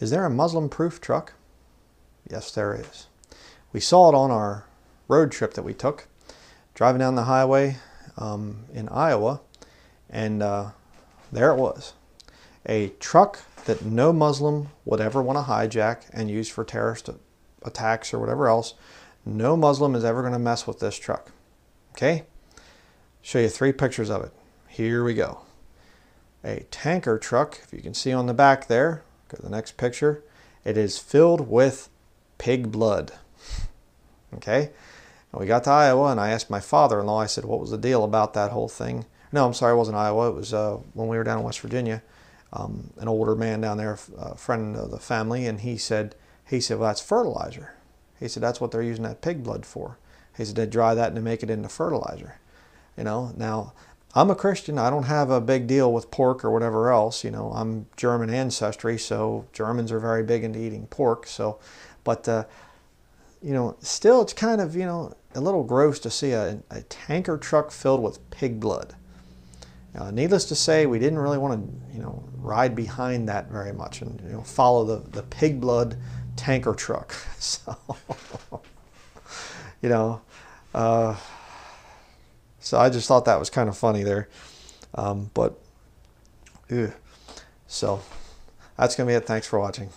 Is there a Muslim-proof truck? Yes, there is. We saw it on our road trip that we took, driving down the highway um, in Iowa, and uh, there it was. A truck that no Muslim would ever want to hijack and use for terrorist attacks or whatever else. No Muslim is ever going to mess with this truck. Okay? Show you three pictures of it. Here we go. A tanker truck, if you can see on the back there, go to the next picture. It is filled with pig blood. Okay? And we got to Iowa and I asked my father-in-law, I said, what was the deal about that whole thing? No, I'm sorry, it wasn't Iowa. It was uh, when we were down in West Virginia. Um, an older man down there, a friend of the family, and he said, he said, well, that's fertilizer. He said, that's what they're using that pig blood for. He said, they dry that and they make it into fertilizer. You know, now I'm a Christian. I don't have a big deal with pork or whatever else. You know, I'm German ancestry, so Germans are very big into eating pork. So, but uh, you know, still, it's kind of you know a little gross to see a, a tanker truck filled with pig blood. Uh, needless to say, we didn't really want to, you know, ride behind that very much and you know follow the the pig blood tanker truck. So, you know, uh, so I just thought that was kind of funny there. Um, but, ew. so that's gonna be it. Thanks for watching.